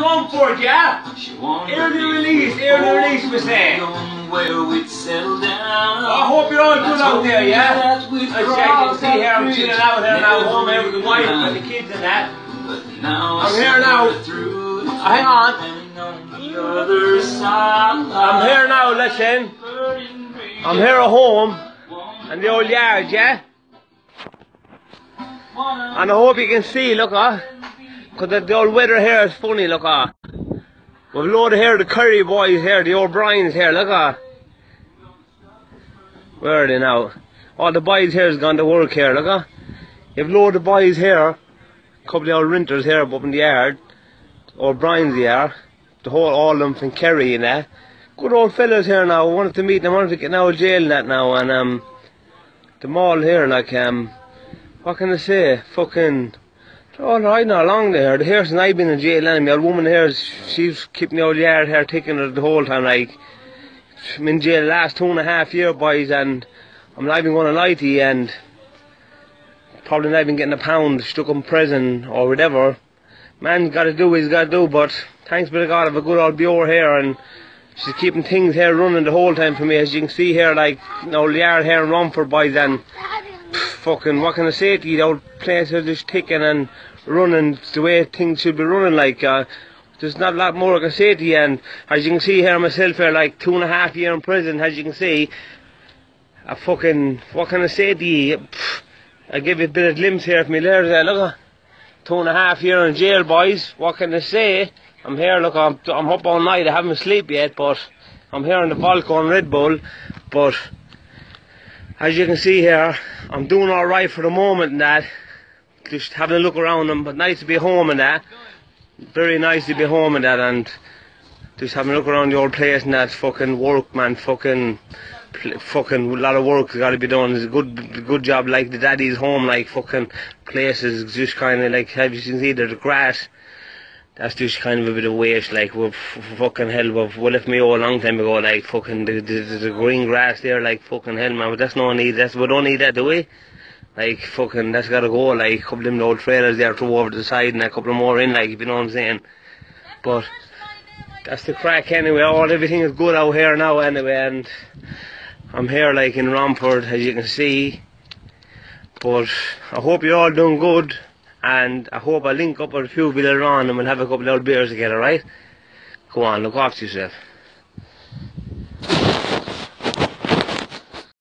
in Romford, yeah? Early release, early release, we say. Where we'd settle down. I hope you're all good out there, yeah? As you can see here, I'm chilling out here now, home here with the wife and the kids and that. I'm here now. Hang on. I'm here now, listen. I'm here at home in the old yard, yeah? And I hope you can see, look, ah. Because the, the old weather here is funny, look, ah. We've loaded here the Curry boys here, the O'Briens here, look, ah. Where are they now? All the boys here has gone to work here, look, ah. You've loaded the boys here. A couple of old renters here up in the yard. O'Brien's here. The whole, all of them from Kerry and that. Good old fellas here now. Wanted to meet them. I wanted to get out of jail and that now. And, um, the mall here, and like, um, what can I say? Fucking. Oh, All right now along there. The hair since I've been in jail anyway. The old woman here, she's keeping the old yard here taking it the whole time. Like, I'm in jail the last two and a half year, boys, and I'm not even going to lie to you, and probably not even getting a pound stuck in prison or whatever. Man's got to do what he's got to do, but thanks be to God, I have a good old Bure here, and she's keeping things here running the whole time for me. As you can see here, like, you the yard here in Romford, boys, and fucking, what can I say to you, the old place is just ticking and running the way things should be running, like, uh, there's not a lot more I can say to you, and as you can see here myself here, like, two and a half year in prison, as you can see, I fucking, what can I say to you, I give you a bit of limbs here of me there, there, look, two and a half year in jail, boys, what can I say, I'm here, look, I'm, I'm up all night, I haven't slept yet, but I'm here in the Falcon Red Bull, but as you can see here, I'm doing alright for the moment and that. Just having a look around them, but nice to be home and that. Very nice to be home and that and just having a look around the old place and that fucking work man, fucking fucking a lot of work got to be done. It's a good good job like the daddy's home like fucking places just kind of like as you can see the grass that's just kind of a bit of waste. Like we're fucking hell. We've we left me all a long time ago. Like fucking the, the, the green grass there. Like fucking hell, man. But that's no need. That's we don't need that, do we? Like fucking that's gotta go. Like a couple of them old trailers there throw over to the side and a couple of more in. Like you know what I'm saying. But that's the crack anyway. All everything is good out here now anyway. And I'm here like in Romford as you can see. But I hope you're all doing good and I hope I link up with a few later on and we'll have a couple of old beers together, right? Go on, look after yourself.